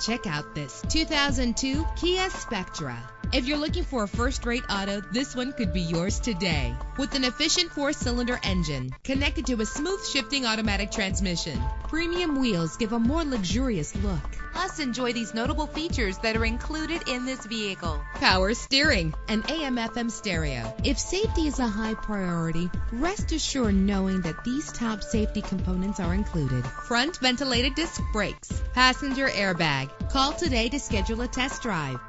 Check out this 2002 Kia Spectra. If you're looking for a first-rate auto, this one could be yours today. With an efficient four-cylinder engine connected to a smooth shifting automatic transmission, premium wheels give a more luxurious look. Plus, enjoy these notable features that are included in this vehicle. Power steering, and AM/FM stereo. If safety is a high priority, rest assured knowing that these top safety components are included. Front ventilated disc brakes, passenger airbag. Call today to schedule a test drive.